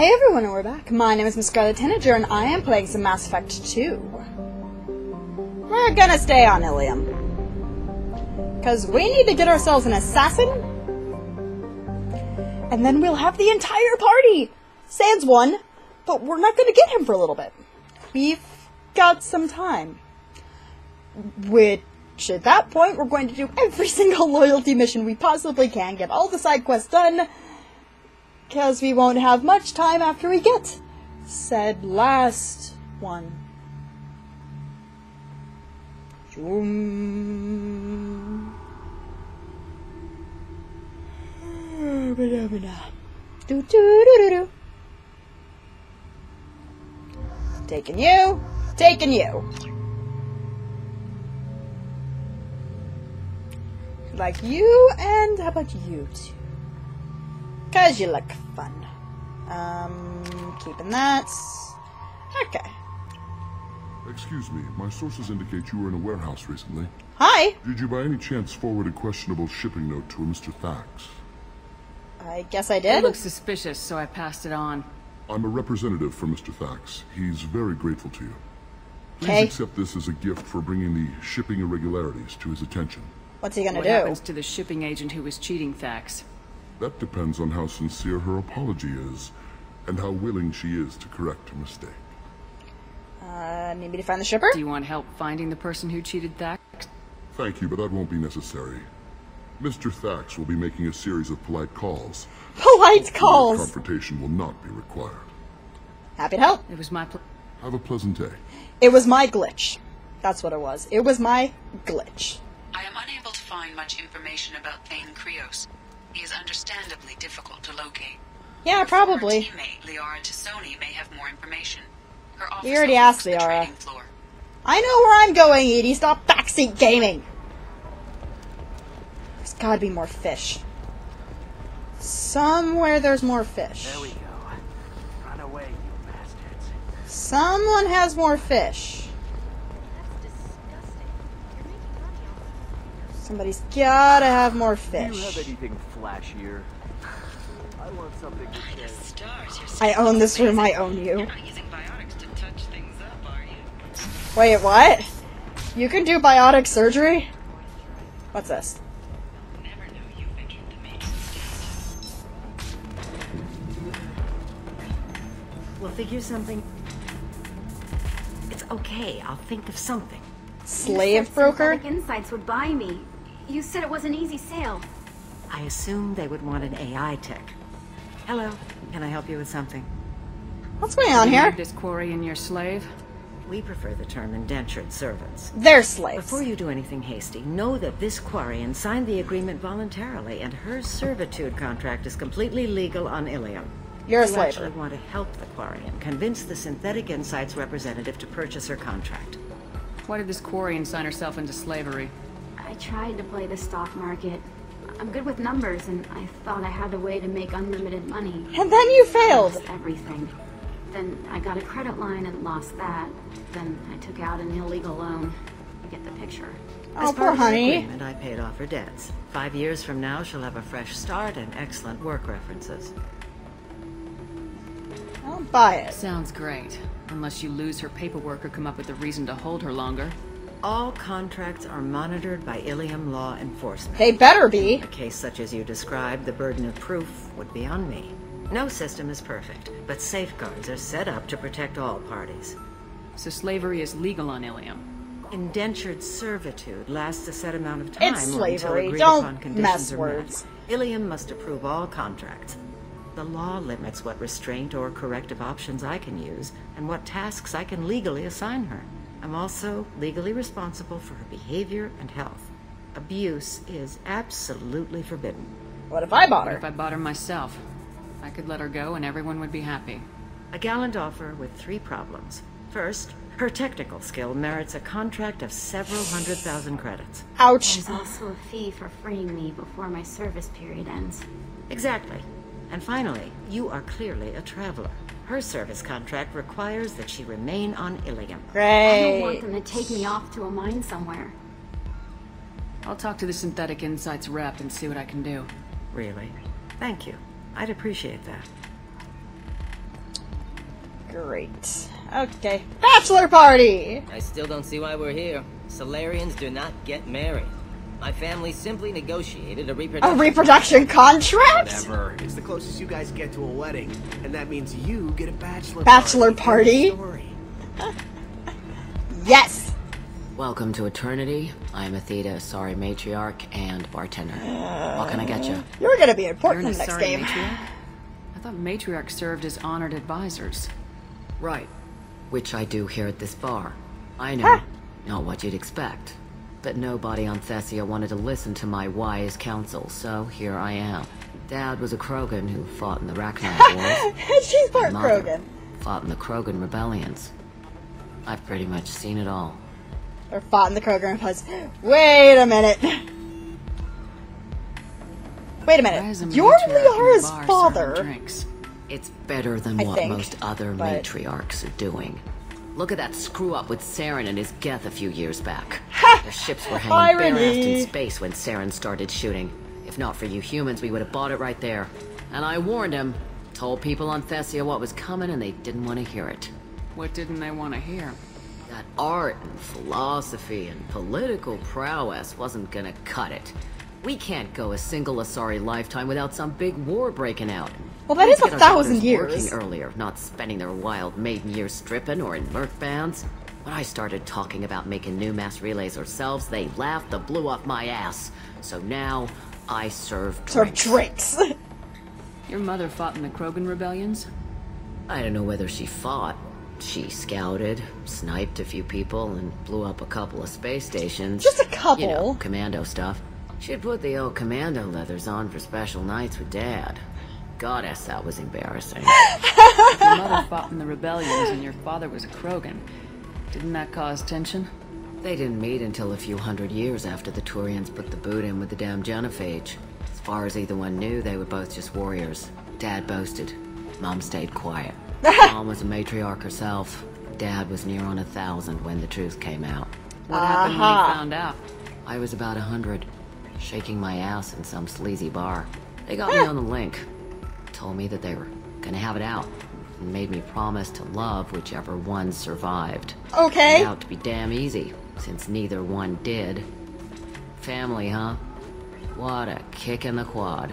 Hey everyone, we're back. My name is Miss Scarlet Tanager, and I am playing some Mass Effect 2. We're gonna stay on Ilium. Because we need to get ourselves an assassin. And then we'll have the entire party! Sans one, but we're not gonna get him for a little bit. We've got some time. Which, at that point, we're going to do every single loyalty mission we possibly can, get all the side quests done, because we won't have much time after we get said last one. Zoom. Do, do, do, do. Taking you, taking you. Like you, and how about you two? Cause you look fun. Um, keeping that. Okay. Excuse me, my sources indicate you were in a warehouse recently. Hi. Did you by any chance forward a questionable shipping note to a Mr. Thax? I guess I did. It did. looked suspicious, so I passed it on. I'm a representative for Mr. Thax. He's very grateful to you. Please Okay. accept this as a gift for bringing the shipping irregularities to his attention. What's he gonna What do? happens to the shipping agent who was cheating Thax? That depends on how sincere her apology is, and how willing she is to correct her mistake. Uh, need me to find the shipper? Do you want help finding the person who cheated Thax? Thank you, but that won't be necessary. Mr. Thax will be making a series of polite calls. Polite Direct calls. Confrontation will not be required. Happy to help. It was my pl- Have a pleasant day. It was my glitch. That's what it was. It was my glitch. I am unable to find much information about Thane Krios. He is understandably difficult to locate. Yeah, Your probably. teammate Liara T'Soni may have more information. Her office We already asked the Liara. I know where I'm going, EDI. Stop backseat gaming. There's gotta be more fish. Somewhere there's more fish. There we go. Run away, you bastards. Someone has more fish. Somebody's gotta have more fish. Do you have fish. anything flashier? I want something to say. Stars, you're I own this room, I own you. You're not using biotics to touch things up, are you? Wait, what? You can do biotic surgery? What's this? Never know you've entered the main state. We'll figure something. It's okay. I'll think of something. Slave You broker? Synthetic Insights would buy me. You said it was an easy sale. I assumed they would want an AI tech. Hello. Can I help you with something? What's going on here? This quarry and your slave? We prefer the term indentured servants. They're slaves. Before you do anything hasty, know that this Quarian signed the agreement voluntarily, and her servitude contract is completely legal on Ilium. You're a You slaver. actually want to help the Quarian convince the Synthetic Insights representative to purchase her contract. Why did this Quarian sign herself into slavery? I tried to play the stock market. I'm good with numbers, and I thought I had a way to make unlimited money. And then you failed. Lost everything. Then I got a credit line and lost that. Then I took out an illegal loan. You get the picture. Oh, As poor her honey. agreement, I paid off her debts. Five years from now, she'll have a fresh start and excellent work references. I'll buy it. Sounds great. Unless you lose her paperwork or come up with a reason to hold her longer. All contracts are monitored by Ilium law enforcement. They better be. In a case such as you described, the burden of proof would be on me. No system is perfect, but safeguards are set up to protect all parties. So slavery is legal on Ilium. Indentured servitude lasts a set amount of time It's or slavery. until agreed Don't upon conditions mess are words. met. Ilium must approve all contracts. The law limits what restraint or corrective options I can use and what tasks I can legally assign her. I'm also legally responsible for her behavior and health. Abuse is absolutely forbidden. What if I bought What her? if I bought her myself? I could let her go and everyone would be happy. A gallant offer with three problems. First, her technical skill merits a contract of several hundred thousand credits. Ouch. There's also a fee for freeing me before my service period ends. Exactly. And finally, you are clearly a traveler. Her service contract requires that she remain on Ilium. I don't want them to take me off to a mine somewhere. I'll talk to the Synthetic Insights rep and see what I can do. Really? Thank you. I'd appreciate that. Great. Okay. Bachelor party! I still don't see why we're here. Salarians do not get married. My family simply negotiated a reproduction. A reproduction. reproduction contract? Whatever. It's the closest you guys get to a wedding, and that means you get a bachelor Bachelor party. party? Story. Yes! Welcome to Eternity. I'm Aethyta, Asari matriarch and bartender. What can I get you? You're gonna be important in the next game. matriarch? I thought matriarchs served as honored advisors. Right. Which I do here at this bar. I know. Not what you'd expect. But nobody on Thessia wanted to listen to my wise counsel, so here I am. Dad was a Krogan who fought in the Rachni Wars. She's part Krogan. fought in the Krogan rebellions. I've pretty much seen it all. Or fought in the Krogan Plus. Wait a minute. Wait a Why is a minute. You're Liara's father. It's better than I what think, most other but- matriarchs are doing. Look at that screw up with Saren and his Geth a few years back. Their ships were hanging bare-assed in space when Saren started shooting. If not for you humans, we would have bought it right there. And I warned him, told people on Thessia what was coming, and they didn't want to hear it. What didn't they want to hear? That art and philosophy and political prowess wasn't gonna cut it. We can't go a single Asari lifetime without some big war breaking out. Well, that We is a to get our thousand years. Working earlier, not spending their wild maiden years stripping or in merc bands. When I started talking about making new mass relays ourselves, they laughed the blue off my ass. So now I serve Sort of drinks. drinks. Your mother fought in the Krogan rebellions? I don't know whether she fought. She scouted, sniped a few people, and blew up a couple of space stations. Just a couple. You know, commando stuff. She'd put the old commando leathers on for special nights with Dad. Goddess, that was embarrassing. Your mother fought in the rebellions and your father was a Krogan. Didn't that cause tension? they didn't meet until a few hundred years after the Turians put the boot in with the damn Genophage. As far as either one knew, they were both just warriors. Dad boasted. Mom stayed quiet. Mom was a matriarch herself. Dad was near on a thousand when the truth came out. What happened when Aha. you found out? I was about a hundred, shaking my ass in some sleazy bar. They got me on the link. Told me that they were gonna have it out. And made me promise to love whichever one survived. Okay. Turned out to be damn easy, since neither one did. Family, huh? What a kick in the quad.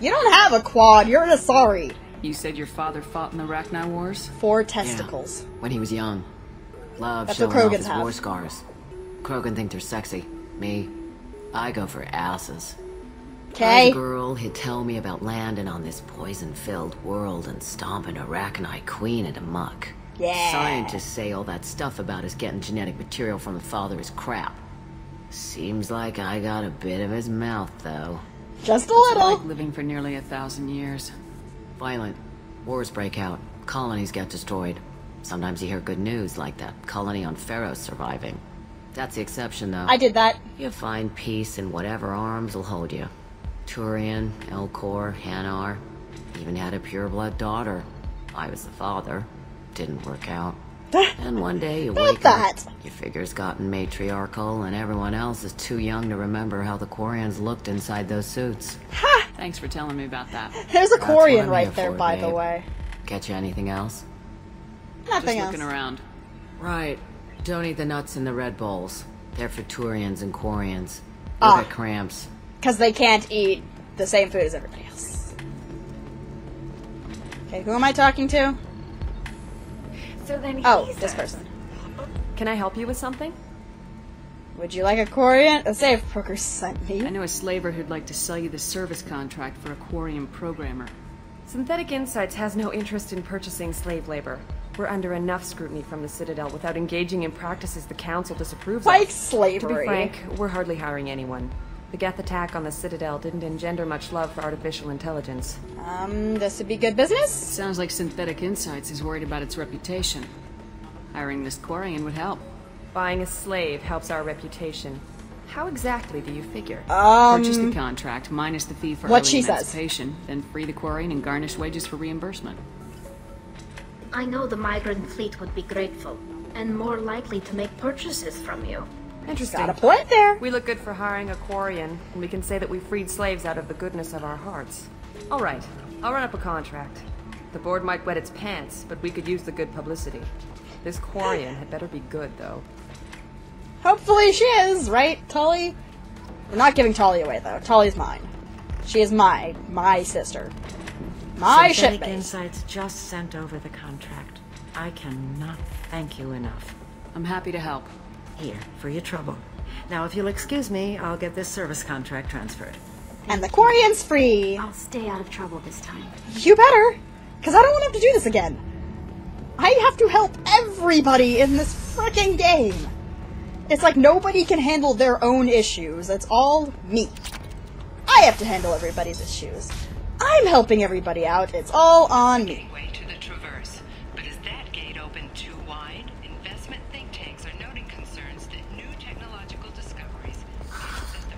You don't have a quad. You're an Asari. You said your father fought in the Rachni Wars? Four testicles. When he was young. Love That's showing off his have. war scars. Krogan think they're sexy. Me, I go for asses. As Okay. a girl, he'd tell me about landing on this poison-filled world and stomping a Arachnite queen into muck. Yeah. Scientists say all that stuff about us getting genetic material from the father is crap. Seems like I got a bit of his mouth, though. Just a It's little. like living for nearly a thousand years. Violent. Wars break out. Colonies get destroyed. Sometimes you hear good news, like that colony on Feros surviving. That's the exception, though. I did that. You find peace in whatever arms will hold you. Turian, Elcor, Hanar. Even had a pureblood daughter. I was the father. Didn't work out. and one day you Not wake that. up, your figure's gotten matriarchal, and everyone else is too young to remember how the Quarians looked inside those suits. Ha! Thanks for telling me about that. There's a That's Quarian right there, for, by the way. Catch you anything else? Nothing Just else. looking around. Right. Don't eat the nuts in the Red Bowls. They're for Turians and Quarians. You'll Ah. get cramps. Because they can't eat the same food as everybody else. Okay, who am I talking to? So then Oh, he this says- person. Can I help you with something? Would you like a Quarian? A safe Booker sent me. I know a slaver who'd like to sell you the service contract for a Quarian programmer. Synthetic Insights has no interest in purchasing slave labor. We're under enough scrutiny from the Citadel without engaging in practices the Council disapproves Like of. slavery. To be frank, we're hardly hiring anyone. The Geth attack on the Citadel didn't engender much love for artificial intelligence. Um, this would be good business? Sounds like Synthetic Insights is worried about its reputation. Hiring this Quarian would help. Buying a slave helps our reputation. How exactly do you figure? Purchase the contract, minus the fee for Um, what early she says. emancipation, then free the Quarian and garnish wages for reimbursement. I know the migrant fleet would be grateful and more likely to make purchases from you. Interesting. Got a point there. We look good for hiring a Quarian, and we can say that we freed slaves out of the goodness of our hearts. All right, I'll run up a contract. The board might wet its pants, but we could use the good publicity. This Quarian had better be good, though. Hopefully she is, right, Tali? We're not giving Tali away, though. Tali's mine. She is my, my sister. My Synthetic shipmate. Insights just sent over the contract. I cannot thank you enough. I'm happy to help. Here, for your trouble. Now, if you'll excuse me, I'll get this service contract transferred. And the Quarian's free. I'll stay out of trouble this time. You better, because I don't want to have to do this again. I have to help everybody in this freaking game. It's like nobody can handle their own issues. It's all me. I have to handle everybody's issues. I'm helping everybody out. It's all on me. Way to the Traverse. But is that gate open too wide? Investment think tanks are noting concerns that new technological discoveries.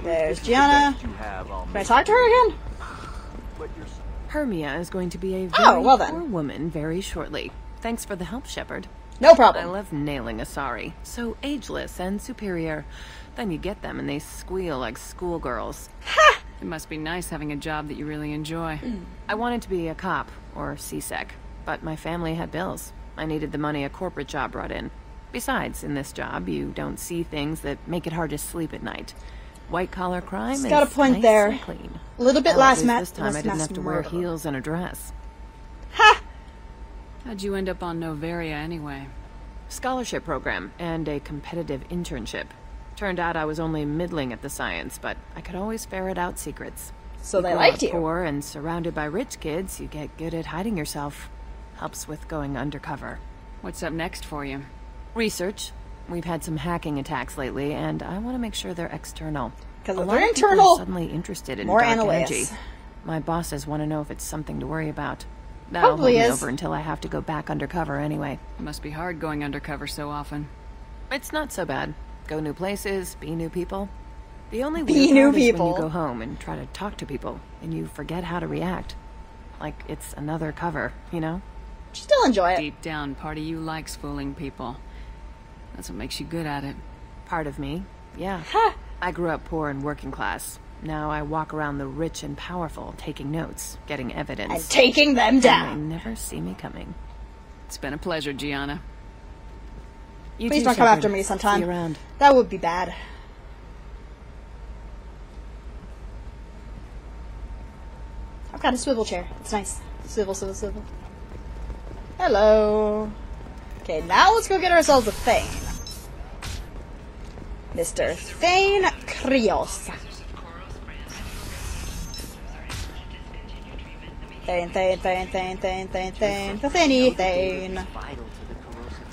There's Gianna. You Can I talk to her again? Hermia is going to be a oh, very Oh, well poor woman very shortly. Thanks for the help, Shepard. No problem. I love nailing Asari. So ageless and superior. Then you get them and they squeal like schoolgirls. It must be nice having a job that you really enjoy. I wanted to be a cop, or C-Sec, but my family had bills. I needed the money a corporate job brought in. Besides, in this job, you don't see things that make it hard to sleep at night. White collar crime She's is got a point nice there. and clean. A little bit Hell, last at least ma- This time last I didn't have to wear murder. heels and a dress. Ha! How'd you end up on Noveria anyway? Scholarship program and a competitive internship. Turned out I was only middling at the science, but I could always ferret out secrets. So they liked up you. Poor and surrounded by rich kids, you get good at hiding yourself. Helps with going undercover. What's up next for you? Research. We've had some hacking attacks lately, and I want to make sure they're external. 'Cause A if lot they're of are internal, suddenly interested in more dark analysts. energy. My bosses want to know if it's something to worry about. That'll hold me is. over until I have to go back undercover anyway. It must be hard going undercover so often. It's not so bad. Go new places, be new people. The only Be weird new part is when you go home and try to talk to people, and you forget how to react. Like it's another cover, you know? Still enjoy it. Deep down, part of you likes fooling people. That's what makes you good at it. Part of me, yeah. I grew up poor and working class. Now I walk around the rich and powerful, taking notes, getting evidence. And taking them And down. They never see me coming. It's been a pleasure, Gianna. You Please too, don't come Shepard. after me sometime. See you around. That would be bad. I've got a swivel chair. It's nice. Swivel, swivel, swivel. Hello. Okay, now let's go get ourselves a Thane. Mr. Thane Krios. Thane, Thane, Thane, Thane, Thane, Thane, Thane, the Thaney Thane. vital to the corrosive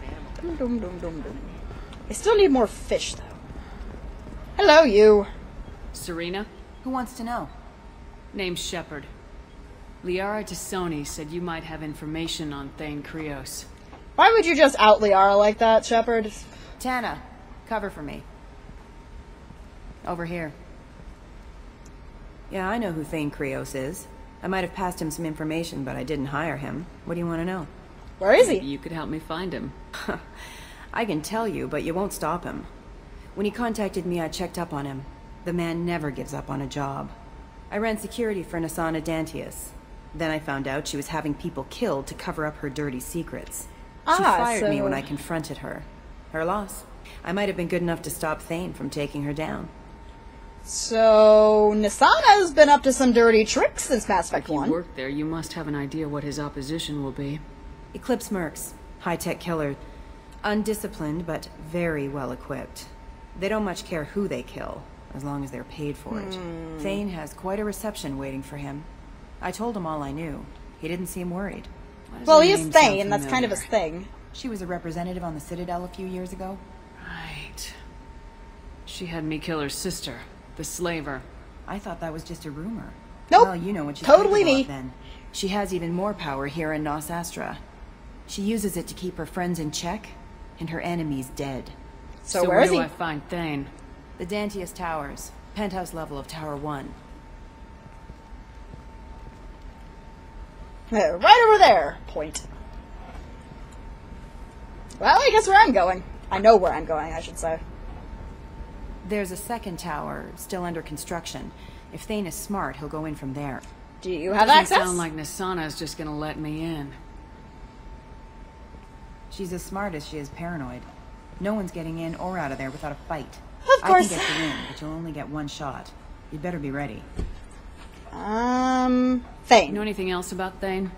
family. Dum, dum, dum, dum, dum. I still need more fish, though. Hello, you. Seryna? Who wants to know? Name's Shepard. Liara T'Soni said you might have information on Thane Krios. Why would you just out Liara like that, Shepard? Tana, cover for me. Over here. Yeah, I know who Thane Krios is. I might have passed him some information, but I didn't hire him. What do you want to know? Where is he? You could help me find him. I can tell you, but you won't stop him. When he contacted me, I checked up on him. The man never gives up on a job. I ran security for Nassana Dantius. Then I found out she was having people killed to cover up her dirty secrets. She Ah, fired me when I confronted her. Her loss. I might have been good enough to stop Thane from taking her down. So, Nassana's been up to some dirty tricks since Mass Effect 1. If you 1. work there, you must have an idea what his opposition will be. Eclipse Mercs, high-tech killer. Undisciplined, but very well equipped. They don't much care who they kill, as long as they're paid for it. Hmm. Thane has quite a reception waiting for him. I told him all I knew. He didn't seem worried. Well, he is Thane, that's kind of his thing. She was a representative on the Citadel a few years ago. Right. She had me kill her sister, the slaver. I thought that was just a rumor. Nope. Well, you know what she's Totally capable me. then. She has even more power here in Nos Astra. She uses it to keep her friends in check and her enemies dead. So, So where where is do he? I find Thane? The Dantius Towers, penthouse level of Tower 1. Uh, right over there. Point. Well, I guess where I'm going. I know where I'm going, I should say. There's a second tower, still under construction. If Thane is smart, he'll go in from there. Do you have Doesn't access? sound like Nassana's just gonna let me in. She's as smart as she is paranoid. No one's getting in or out of there without a fight. Of course. I can get you in, but you'll only get one shot. You'd better be ready. Um, Thane. Know anything else about Thane?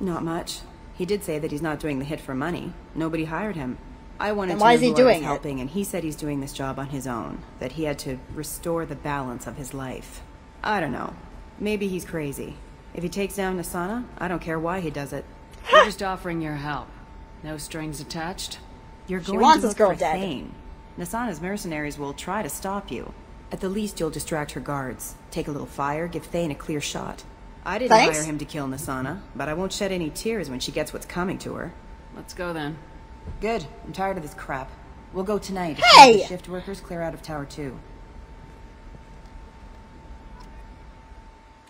Not much. He did say that he's not doing the hit for money. Nobody hired him. I wanted Then to why know is he doing was it? helping, and he said he's doing this job on his own. That he had to restore the balance of his life. I don't know. Maybe he's crazy. If he takes down Nassana, I don't care why he does it. You're just offering your help. No strings attached? You're She going wants to this look girl for dead. Thane. Nassana's mercenaries will try to stop you. At the least, you'll distract her guards. Take a little fire, give Thane a clear shot. I didn't Thanks. hire him to kill Nasana, but I won't shed any tears when she gets what's coming to her. Let's go then. Good. I'm tired of this crap. We'll go tonight. Hey! the shift workers clear out of Tower 2.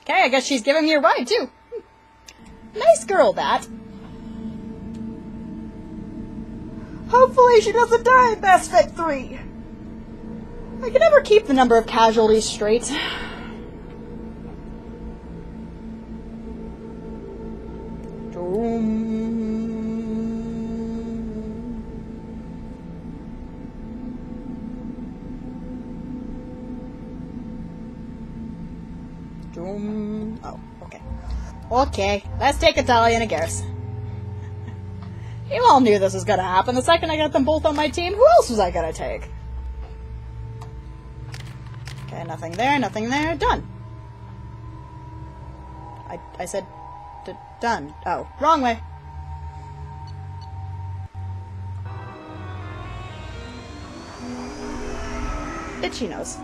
Okay, I guess she's giving me a ride too. Nice girl, that. Hopefully she doesn't die in Mass Effect 3. I can never keep the number of casualties straight. Doom. Oh, okay. Okay, let's take Italian, I guess. You all knew this was gonna happen. The second I got them both on my team, who else was I gonna take? Okay, nothing there, nothing there. Done. I, I said done. Oh, wrong way. Itchy nose.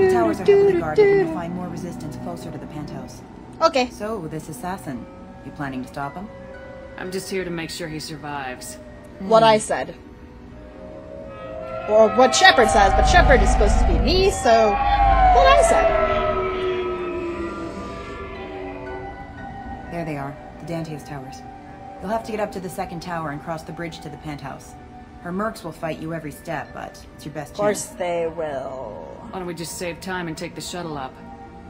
The towers are heavily guarded, and you'll find more resistance closer to the penthouse. Okay. So, this assassin, you planning to stop him? I'm just here to make sure he survives. What I said. Or what Shepard says, but Shepard is supposed to be me, so what I said. There they are, the Dantius Towers. You'll have to get up to the second tower and cross the bridge to the penthouse. Her mercs will fight you every step, but it's your best chance. Of course chance. they will. Why don't we just save time and take the shuttle up?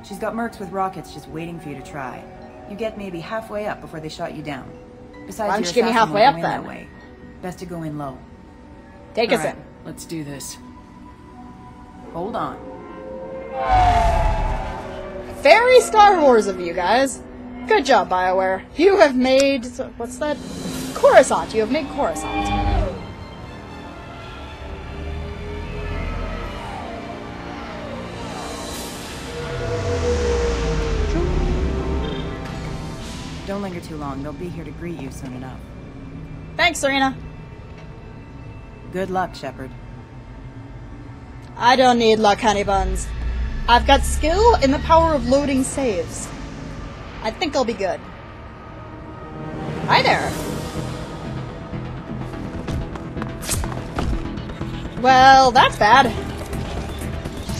She's got mercs with rockets just waiting for you to try. You get maybe halfway up before they shot you down. Besides, Why don't your you give me halfway up then? That way. Best to go in low. Take us Alright, in. Let's do this. Hold on. Very Star Wars of you guys. Good job, BioWare. You have made. What's that? Coruscant. You have made Coruscant. Don't linger too long. They'll be here to greet you soon enough. Thanks, Seryna. Good luck, Shepard. I don't need luck, honey buns. I've got skill in the power of loading saves. I think I'll be good. Hi there. Well, that's bad.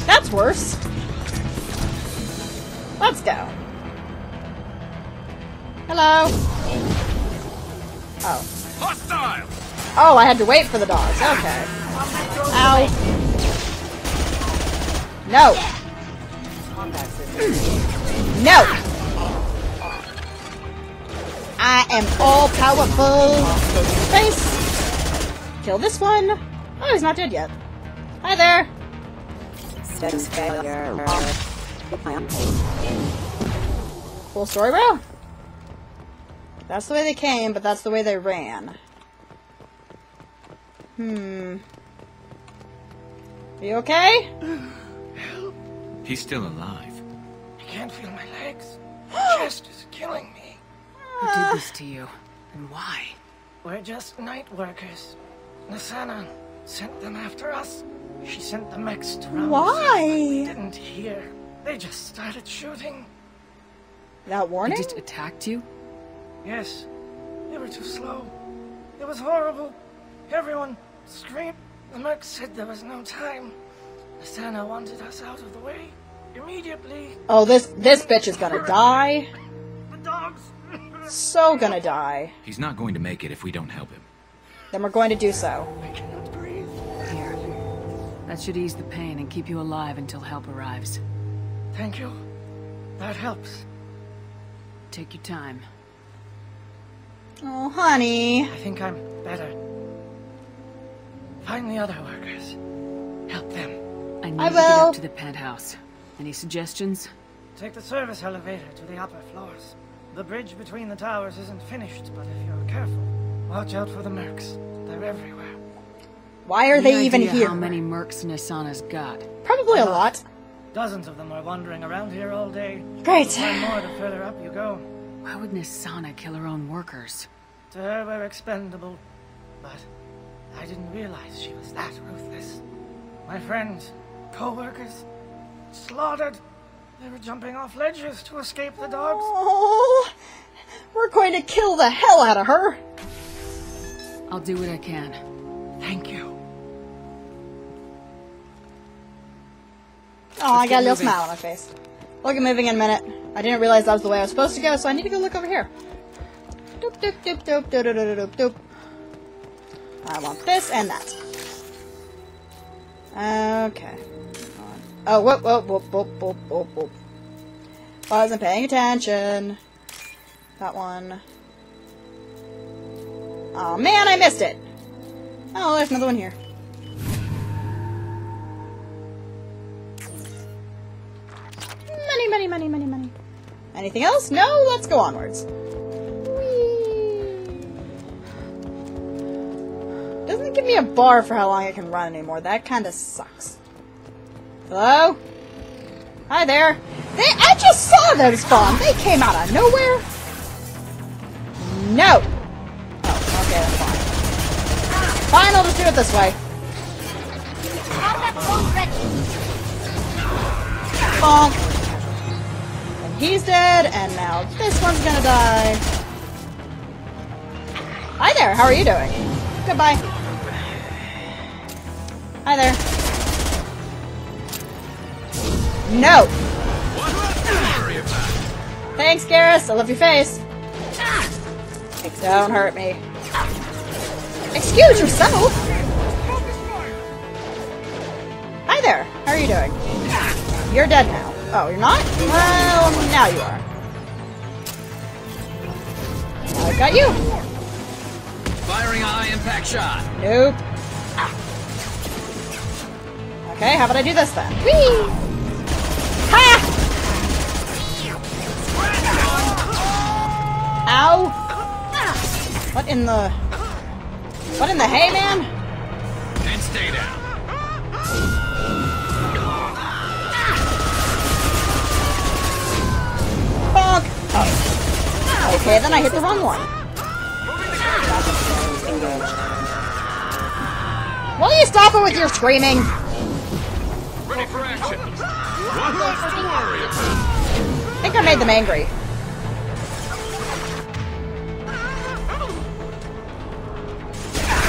That's worse. Let's go. Hello. Oh. Hostile! Oh, I had to wait for the dogs. Okay. Ow. No. No. I am all powerful. Face. Kill this one. Oh, he's not dead yet. Hi there. Cool story, bro. That's the way they came, but that's the way they ran. Hmm. Are you okay? Help. He's still alive. I can't feel my legs. My chest is killing me. Who did this to you? And why? We're just night workers. Nassana sent them after us. She sent the mechs to round us up, but we Why? didn't hear. They just started shooting. That warning? They just attacked you? Yes, they were too slow. It was horrible. Everyone screamed. The merc said there was no time. Nassana wanted us out of the way. Immediately, Oh, this this bitch is gonna die. the dogs. So gonna die. He's not going to make it if we don't help him. Then we're going to do so. I cannot breathe. Here. That should ease the pain and keep you alive until help arrives. Thank you. That helps. Take your time. Oh, honey. I think I'm better. Find the other workers. Help them. I need I to get will. up to the penthouse. Any suggestions? Take the service elevator to the upper floors. The bridge between the towers isn't finished, but if you're careful, watch out for the mercs. They're everywhere. Why are Any they even idea here? How many mercs Nassana's got? Probably a lot. Dozens of them are wandering around here all day. Great. Find more the further up you go. Why would Nassana kill her own workers? To her, we're expendable. But I didn't realize she was that ruthless. My friends, co-workers, slaughtered. They were jumping off ledges to escape the dogs. Oh, we're going to kill the hell out of her. I'll do what I can. Thank you. Oh, I Let's got a little moving. smile on my face. We'll get moving in a minute. I didn't realize that was the way I was supposed to go, so I need to go look over here. Doop, doop, doop, doop, doop, doop, doop, doop. I want this and that. Okay. Oh, whoop, whoop, whoop, whoop, whoop, whoop, whoop. Wasn't paying attention. That one. Oh man, I missed it. Oh, there's another one here. Money, money, money, money. Anything else? No? Let's go onwards. Whee! Doesn't give me a bar for how long I can run anymore. That kind of sucks. Hello? Hi there. They, I just saw them spawn. They came out of nowhere. No. Oh, okay, that's fine. Fine, I'll just do it this way. Bonk. He's dead, and now this one's gonna die. Hi there, how are you doing? Goodbye. Hi there. No! Thanks, Garrus. I love your face. Don't hurt me. Excuse yourself! Hi there. How are you doing? You're dead now. Oh, you're not? Well, now you are. Now I've got you. Firing a high impact shot. Nope. Ah. Okay, how about I do this then? Whee! Ha! Ow! What in the... What in the hay, man? Okay, then I hit the wrong one. Will you stop it with your screaming? Ready for action. I think I made them angry.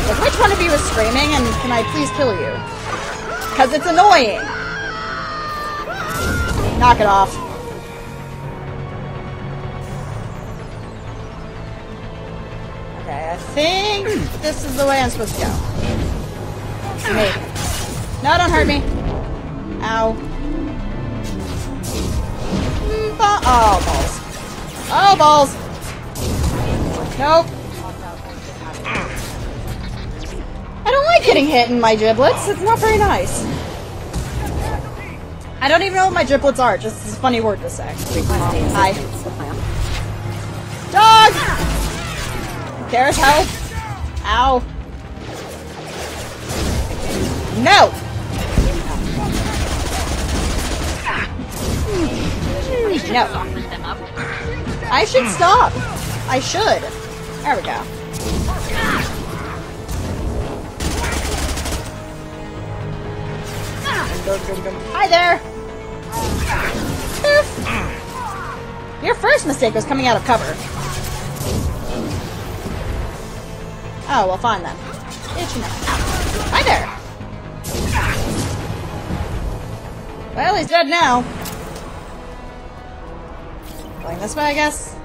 Like, which one of you is screaming and can I please kill you? Because it's annoying. Knock it off. This is the way I'm supposed to go. Maybe. No, don't hurt me. Ow. Mm, Oh, balls. Oh, balls. Nope. I don't like getting hit in my giblets. It's not very nice. I don't even know what my giblets are. Just a funny word to say. Hi. Dog! There's help. Ow. No! No. I should stop. I should. There we go. Hi there. Your first mistake was coming out of cover. Oh, well, fine then. You know? Hi there. Well, he's dead now. Going this way, I guess.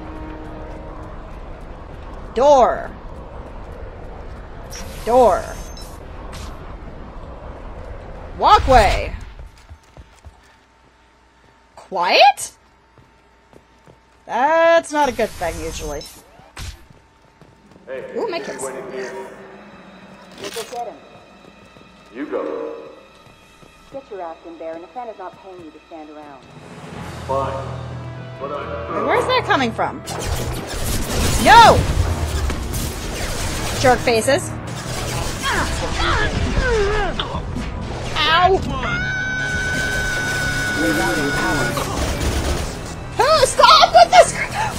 Door! Door. Walkway. Quiet? That's not a good thing, usually. Ooh, my kiss. You go. Get your ass in there, and the fan is not paying you to stand around. Fine. But I... Where's that coming from? No! Jerk faces. Ow! Oh, stop with this!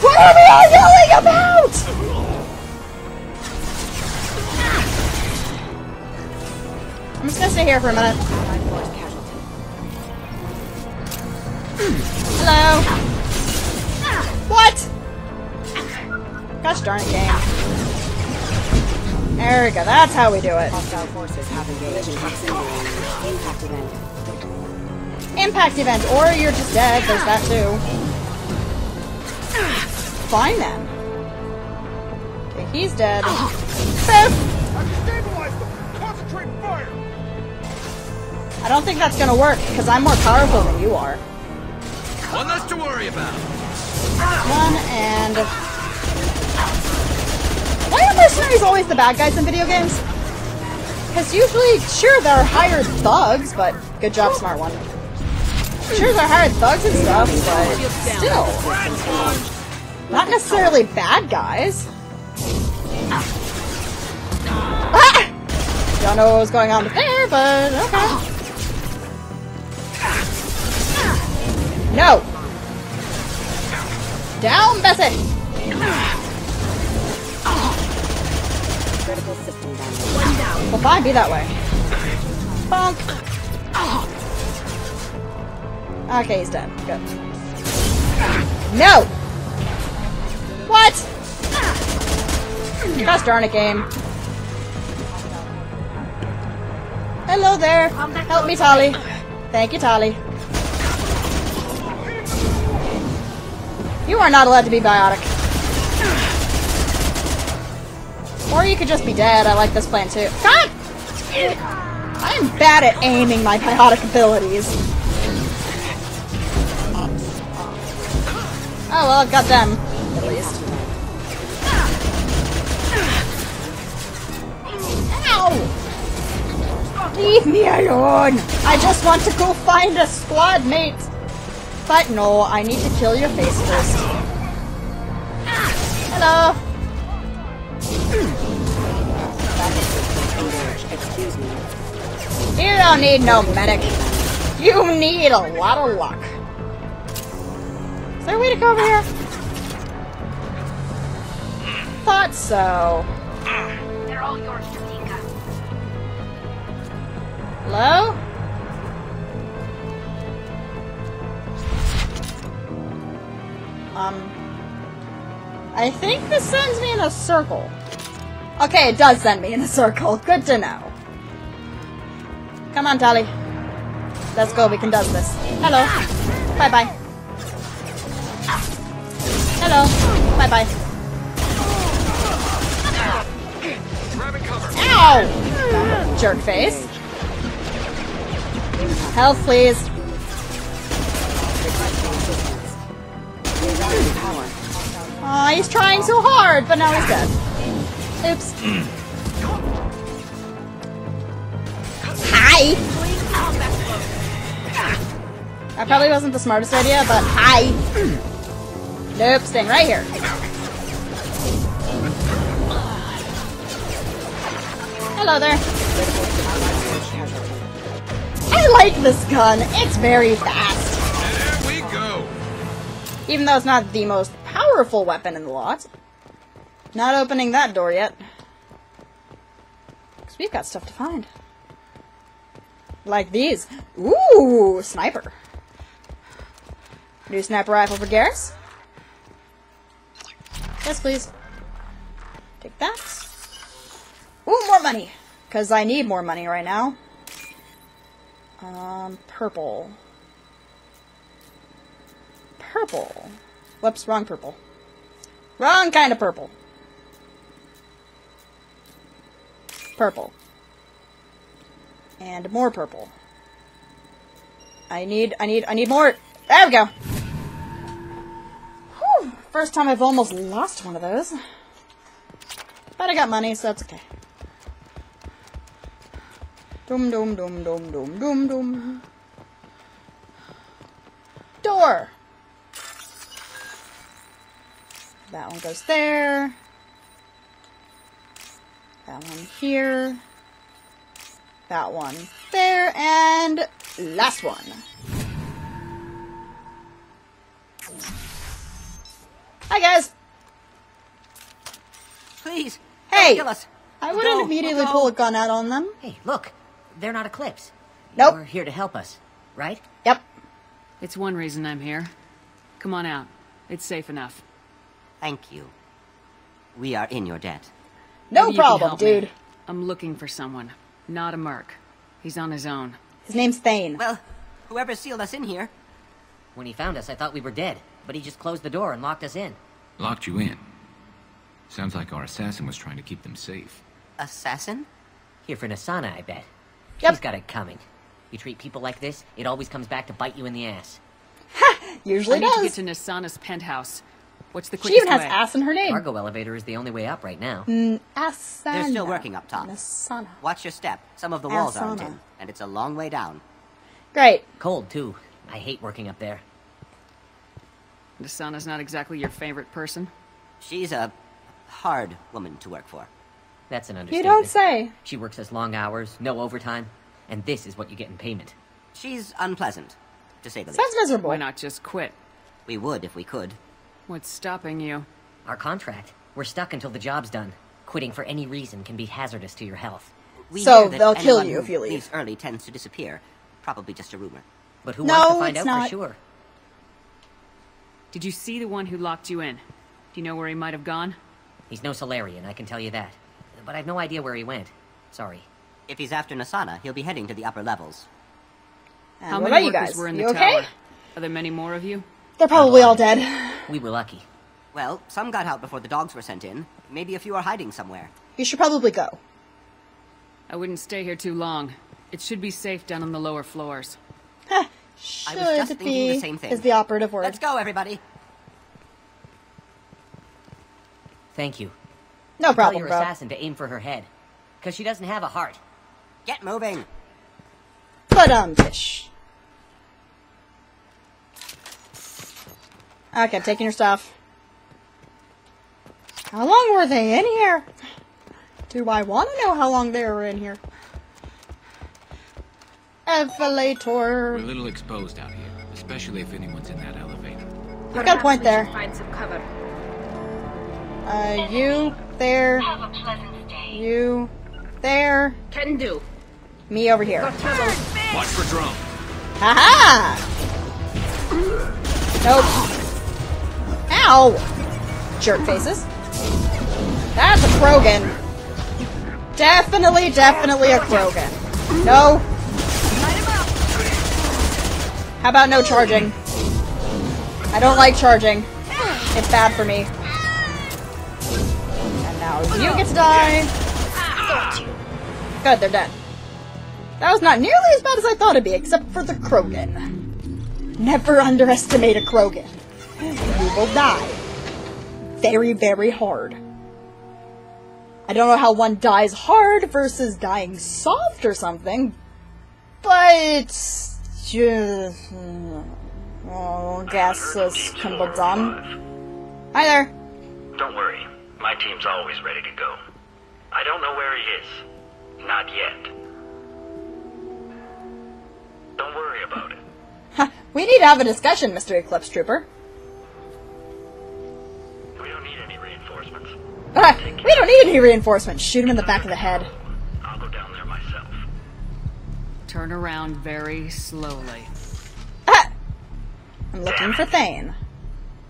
What are we all yelling about? I'm just gonna stay here for a minute. Hello. What? Gosh darn it, game. There we go. That's how we do it. Impact event. Impact event, or you're just dead. There's that too. Fine then. Okay, he's dead. Boop. I don't think that's gonna work, because I'm more powerful than you are. One less to worry about. One and... Why are mercenaries always the bad guys in video games? Because usually, sure, they're hired thugs, but good job, smart one. Sure, they're hired thugs and stuff, but still. Not necessarily bad guys. Ah! Don't know what was going on there, but okay. No! Down, Bessie! Critical system down. Well, fine, be that way. Bonk! Okay, he's dead. Good. No! What? Gosh darn it, game. Hello there. Help me, Tali. Thank you, Tali. You are not allowed to be biotic. Or you could just be dead. I like this plan too. God! I'm bad at aiming my biotic abilities. Oh well, I've got them, at least. Ow! Leave me alone! I just want to go find a squad mate! But no, I need to kill your face first. Hello! You don't need no medic. You need a lot of luck. Is there a way to go over here? Thought so. Hello? Um. I think this sends me in a circle. Okay, it does send me in a circle. Good to know. Come on, Tali. Let's go, we can do this. Hello. Bye-bye. Hello. Bye-bye. Ow! Jerk face. Health, please. Aw, he's trying so hard, but now he's dead. Oops. Hi! That probably wasn't the smartest idea, but hi! Nope, staying right here. Hello there. I like this gun. It's very fast. There we go. Even though it's not the most powerful weapon in the lot. Not opening that door yet. Because we've got stuff to find. Like these. Ooh, sniper. New sniper rifle for Garrus. Yes, please. Take that. Ooh, more money. Because I need more money right now. Um, purple. Purple. Whoops, wrong purple. Wrong kind of purple. Purple. And more purple. I need, I need, I need more. There we go. Whew. First time I've almost lost one of those. But I got money, so that's okay. Dum dum dum dum dum dum dum. Door. That one goes there. That one here. That one there, and last one. Hi guys. Please. Hey. Kill us. I wouldn't go, immediately we'll pull a gun out on them. Hey, look. They're not Eclipse. Nope. You're here to help us, right? Yep. It's one reason I'm here. Come on out. It's safe enough. Thank you. We are in your debt. No Maybe you problem, help me. dude. I'm looking for someone. Not a merc. He's on his own. His name's Thane. Well, whoever sealed us in here. When he found us, I thought we were dead, but he just closed the door and locked us in. Locked you in. Sounds like our assassin was trying to keep them safe. Assassin? Here for Nassana, I bet. Yep. He's got it coming. You treat people like this, it always comes back to bite you in the ass. Ha! Usually I need to get to Nassana's penthouse. What's the She even has way? ass in her name. Cargo elevator is the only way up right now. Mm, Asana. They're still working up top. Asana. Watch your step. Some of the walls aren't in, and it's a long way down. Great. Cold, too. I hate working up there. Nassana's not exactly your favorite person. She's a hard woman to work for. That's an understatement. You understatement. don't say. She works us long hours, no overtime, and this is what you get in payment. She's unpleasant, to say the Sounds least. miserable. Why not just quit? We would if we could. What's stopping you? Our contract. We're stuck until the job's done. Quitting for any reason can be hazardous to your health. We So they'll kill you if you leave. Leaves early tends to disappear. Probably just a rumor. But who No, wants to find out not. for sure? Did you see the one who locked you in? Do you know where he might have gone? He's no Salarian, I can tell you that. But I've no idea where he went. Sorry. If he's after Nassana, he'll be heading to the upper levels. And How what many about you workers guys? were in you the okay? tower? Are there many more of you? They're probably all dead. We were lucky. Well, some got out before the dogs were sent in. Maybe a few are hiding somewhere. You should probably go. I wouldn't stay here too long. It should be safe down on the lower floors. Should I was just thinking be the same thing. is the operative word. Let's go, everybody. Thank you. No Tell problem, your bro. assassin to aim for her head. Because she doesn't have a heart. Get moving. But um, fish. Okay, taking your stuff. How long were they in here? Do I want to know how long they were in here? Elevator. We're a little exposed out here, especially if anyone's in that elevator. You got a point there. Find some cover. Uh, you there. You there. Can do. Me over here. Got trouble. Watch for drones. Haha! Nope. Ow! Jerk faces. That's a Krogan. Definitely, definitely a Krogan. No. How about no charging? I don't like charging. It's bad for me. And now you get to die. Good, they're dead. That was not nearly as bad as I thought it'd be, except for the Krogan. Never underestimate a Krogan. You will die. Very, very hard. I don't know how one dies hard versus dying soft or something, but just oh, guess this can be done. Hi there. Don't worry. My team's always ready to go. I don't know where he is. Not yet. Don't worry about it. We need to have a discussion, Mr. Eclipse Trooper. Ah, we don't need any reinforcements. Shoot him in the back of the head. I'll go down there myself. Turn around very slowly. Ah, I'm looking for Thane.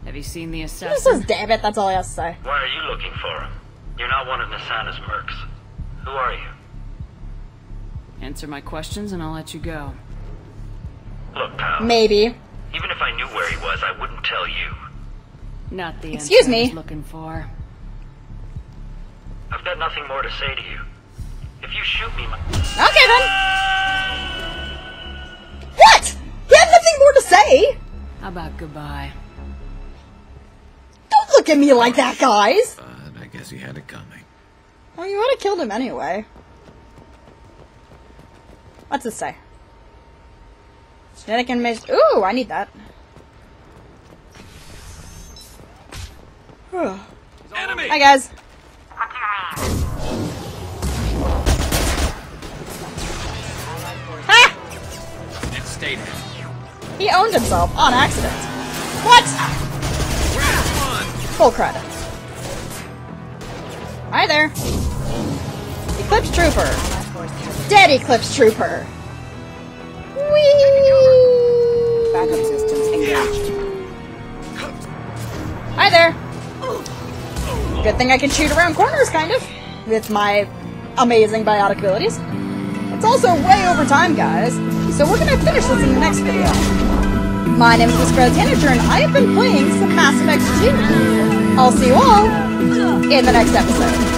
Have you seen the He just assassin? says, damn it, that's all he has to say. Why are you looking for him? You're not one of Nassana's mercs. Who are you? Answer my questions and I'll let you go. Look, pal. Maybe. Even if I knew where he was, I wouldn't tell you. Not the Excuse answer I me. was looking for. I've got nothing more to say to you. If you shoot me, my... Okay then. What? He say. How about goodbye? Don't look at me like that, guys. But I guess he had it coming. Well, you would have killed him anyway. What's this say? Genetic information. Ooh, I need that. Enemy! Hi, guys. Ha! It stayed. He owned himself on accident. What? Full credit. Hi there. Eclipse Trooper. Dead Eclipse Trooper. Whee! Backup systems engaged. Hi there. Good thing I can shoot around corners, kind of, with my amazing biotic abilities. It's also way over time, guys, so we're gonna finish this in the next video. My name is Miss Scarlet Tanager, and I have been playing some Mass Effect 2. I'll see you all in the next episode.